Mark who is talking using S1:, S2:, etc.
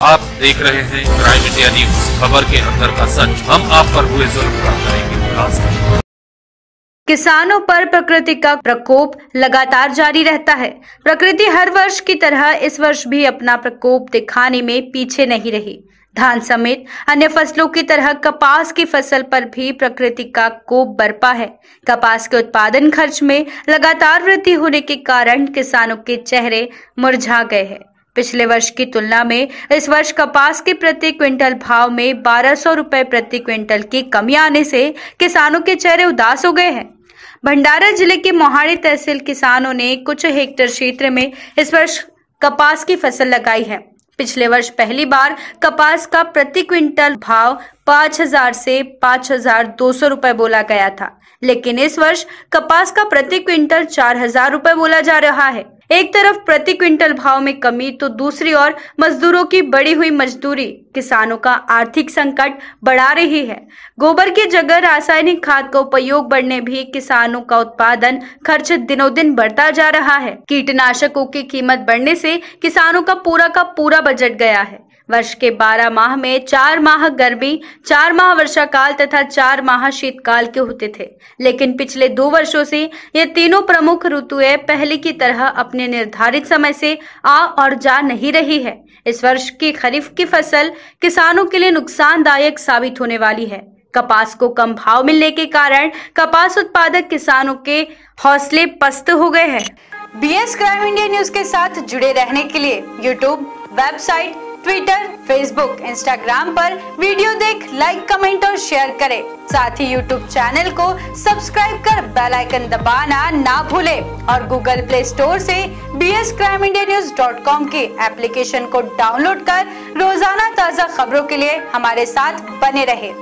S1: आप देख रहे हैं क्राइम इंडिया न्यूज़ खबर के अंदर का सच। हम आप पर हुए जुल्म का करेंगे
S2: किसानों पर प्रकृति का प्रकोप लगातार जारी रहता है। प्रकृति हर वर्ष की तरह इस वर्ष भी अपना प्रकोप दिखाने में पीछे नहीं रही। धान समेत अन्य फ़सलों की तरह कपास की फ़सल पर भी प्रकृति का कोप बरपा है। कपास के उत्पादन खर्च में लगातार वृद्धि होने के कारण किसानों के चेहरे मुरझा गए हैं। पिछले वर्ष की तुलना में इस वर्ष कपास के प्रति क्विंटल भाव में बारह सौ रुपए प्रति क्विंटल की कमी आने से किसानों के चेहरे उदास हो गए हैं। भंडारा ज़िले के मोहाड़ी तहसील किसानों ने कुछ हेक्टेयर क्षेत्र में इस वर्ष कपास की फ़सल लगाई है। पिछले वर्ष पहली बार कपास का प्रति क्विंटल भाव पाँच हज़ार से पाँच हज़ार दो सौ रूपए बोला गया था, लेकिन इस वर्ष कपास का प्रति क्विंटल चार हज़ार रूपए बोला जा रहा है। एक तरफ़ प्रति क्विंटल भाव में कमी तो दूसरी ओर मजदूरों की बढ़ी हुई मजदूरी। किसानों का आर्थिक संकट बढ़ा रही है। गोबर की जगह रासायनिक खाद का उपयोग बढ़ने भी किसानों का उत्पादन खर्च दिनों दिन बढ़ता जा रहा है। कीटनाशकों की कीमत बढ़ने से किसानों का पूरा का पूरा बजट गया है। वर्ष के 12 माह में चार माह गर्मी, चार माह वर्षा काल तथा चार माह शीतकाल के होते थे। लेकिन पिछले दो वर्षों से ये तीनों प्रमुख ऋतुएँ पहले की तरह अपने निर्धारित समय से आ और जा नहीं रही है। इस वर्ष की खरीफ की फ़सल किसानों के लिए नुकसानदायक साबित होने वाली है। कपास को कम भाव मिलने के कारण कपास उत्पादक किसानों के हौसले पस्त हो गए हैं। B S crime India news के साथ जुड़े रहने के लिए YouTube website Twitter Facebook Instagram पर वीडियो देख लाइक कमेंट और शेयर करें। साथ ही यूट्यूब चैनल को सब्सक्राइब कर बेल आइकन दबाना ना भूले और गूगल प्ले स्टोर से B S crime India news dot com के एप्लीकेशन को डाउनलोड कर रोज़ाना ताज़ा खबरों के लिए हमारे साथ बने रहे।